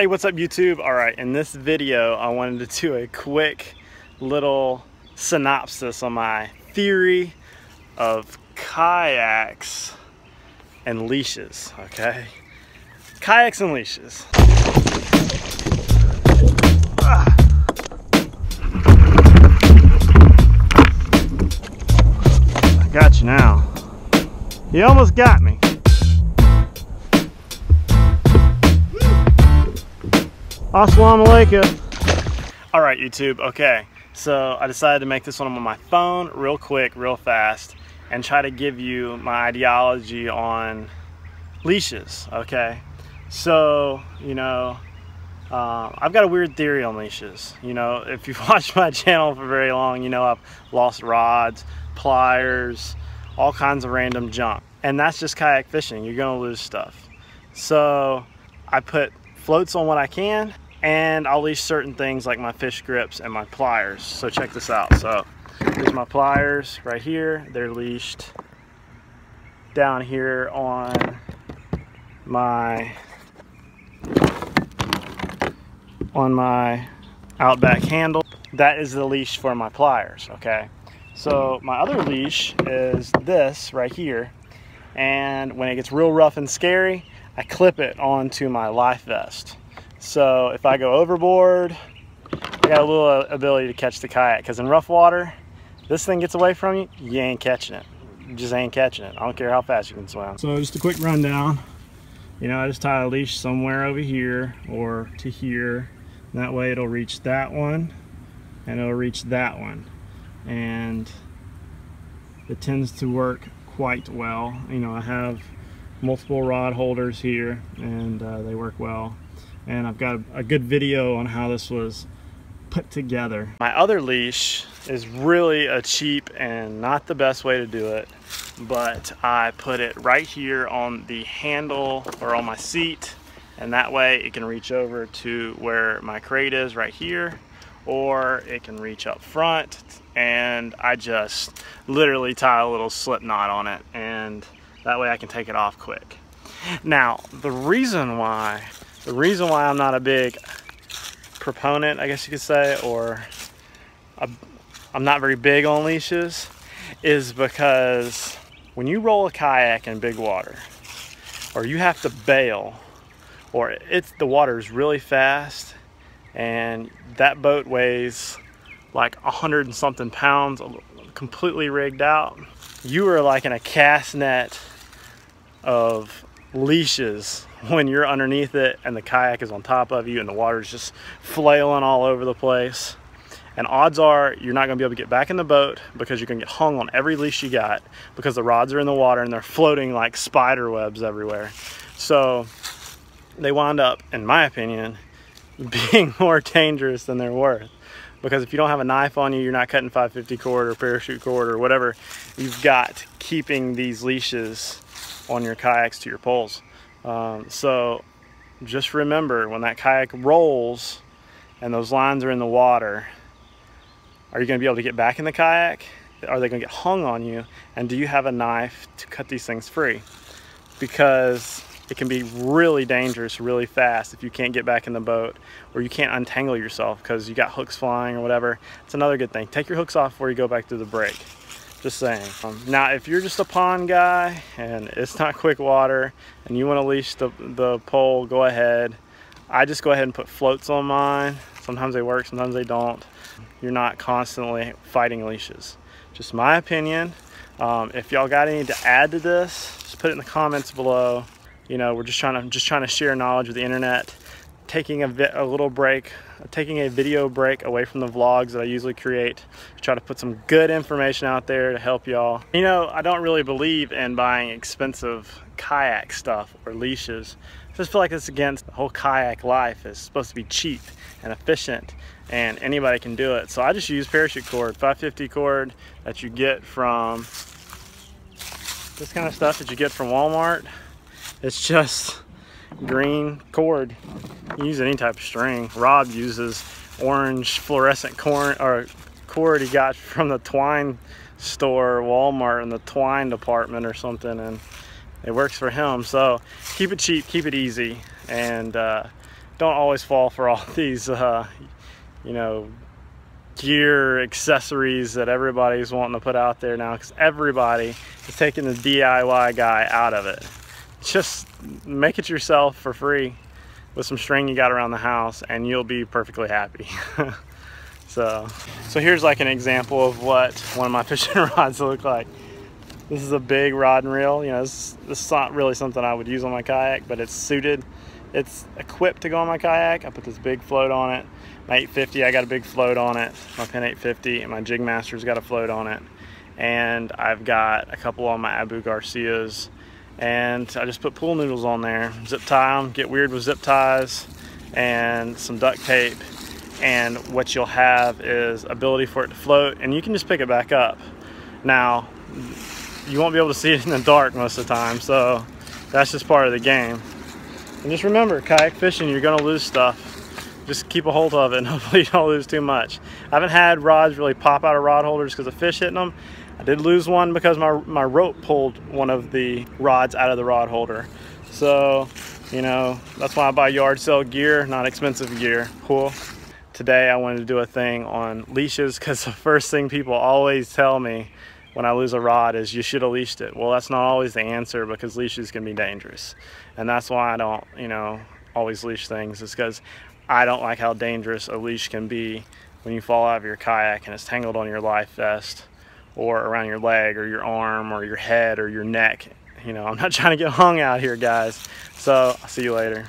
Hey, what's up YouTube? All right, in this video, I wanted to do a quick little synopsis on my theory of kayaks and leashes, okay? Kayaks and leashes. Ah. I got you now. You almost got me. Assalamu alaikum. All right, YouTube, okay. So I decided to make this one on my phone real quick, real fast, and try to give you my ideology on leashes, okay? So, you know, uh, I've got a weird theory on leashes. You know, if you've watched my channel for very long, you know I've lost rods, pliers, all kinds of random junk. And that's just kayak fishing. You're gonna lose stuff. So I put floats on what I can and I'll leash certain things like my fish grips and my pliers. So check this out. So here's my pliers right here. They're leashed down here on my on my outback handle. That is the leash for my pliers, okay? So my other leash is this right here. And when it gets real rough and scary, I clip it onto my life vest. So if I go overboard, I got a little uh, ability to catch the kayak because in rough water, this thing gets away from you, you ain't catching it. You just ain't catching it. I don't care how fast you can swim. So just a quick rundown. You know, I just tie a leash somewhere over here or to here. That way it'll reach that one and it'll reach that one. And it tends to work quite well. You know, I have multiple rod holders here and uh, they work well and I've got a, a good video on how this was put together. My other leash is really a cheap and not the best way to do it, but I put it right here on the handle or on my seat, and that way it can reach over to where my crate is right here, or it can reach up front, and I just literally tie a little slip knot on it, and that way I can take it off quick. Now, the reason why the reason why I'm not a big proponent, I guess you could say, or I'm not very big on leashes, is because when you roll a kayak in big water, or you have to bail, or it's the water is really fast, and that boat weighs like a hundred and something pounds, completely rigged out, you are like in a cast net of leashes when you're underneath it and the kayak is on top of you and the water is just flailing all over the place. And odds are you're not gonna be able to get back in the boat because you're gonna get hung on every leash you got because the rods are in the water and they're floating like spider webs everywhere. So they wind up, in my opinion, being more dangerous than they're worth. Because if you don't have a knife on you, you're not cutting 550 cord or parachute cord or whatever you've got keeping these leashes on your kayaks to your poles. Um, so just remember when that kayak rolls and those lines are in the water, are you going to be able to get back in the kayak? Are they going to get hung on you? And do you have a knife to cut these things free? Because it can be really dangerous really fast if you can't get back in the boat or you can't untangle yourself because you got hooks flying or whatever. It's another good thing. Take your hooks off before you go back to the break. Just saying. Um, now, if you're just a pond guy and it's not quick water and you want to leash the, the pole, go ahead. I just go ahead and put floats on mine. Sometimes they work, sometimes they don't. You're not constantly fighting leashes. Just my opinion. Um, if y'all got any to add to this, just put it in the comments below. You know, we're just trying to just trying to share knowledge with the internet taking a, a, little break, taking a video break away from the vlogs that I usually create try to put some good information out there to help y'all. You know, I don't really believe in buying expensive kayak stuff or leashes. I just feel like it's against the whole kayak life. It's supposed to be cheap and efficient and anybody can do it. So I just use parachute cord, 550 cord that you get from this kind of stuff that you get from Walmart. It's just green cord. You use any type of string. Rob uses orange fluorescent corn or cord he got from the twine store, Walmart in the twine department or something and it works for him. So keep it cheap, keep it easy and uh, don't always fall for all these, uh, you know, gear accessories that everybody's wanting to put out there now because everybody is taking the DIY guy out of it. Just make it yourself for free with some string you got around the house and you'll be perfectly happy. so, so here's like an example of what one of my fishing rods look like. This is a big rod and reel. You know, this, this is not really something I would use on my kayak, but it's suited. It's equipped to go on my kayak. I put this big float on it. My 850, I got a big float on it. My Penn 850 and my Jigmaster's got a float on it. And I've got a couple on my Abu Garcias. And I just put pool noodles on there, zip tie them, get weird with zip ties, and some duct tape. And what you'll have is ability for it to float, and you can just pick it back up. Now, you won't be able to see it in the dark most of the time, so that's just part of the game. And just remember, kayak fishing, you're gonna lose stuff. Just keep a hold of it and hopefully you don't lose too much. I haven't had rods really pop out of rod holders because of fish hitting them. I did lose one because my, my rope pulled one of the rods out of the rod holder. So, you know, that's why I buy yard sale gear, not expensive gear. Cool. Today I wanted to do a thing on leashes because the first thing people always tell me when I lose a rod is you should have leashed it. Well, that's not always the answer because leashes can be dangerous. And that's why I don't, you know, always leash things is because I don't like how dangerous a leash can be when you fall out of your kayak and it's tangled on your life vest or around your leg or your arm or your head or your neck. You know, I'm not trying to get hung out here, guys. So I'll see you later.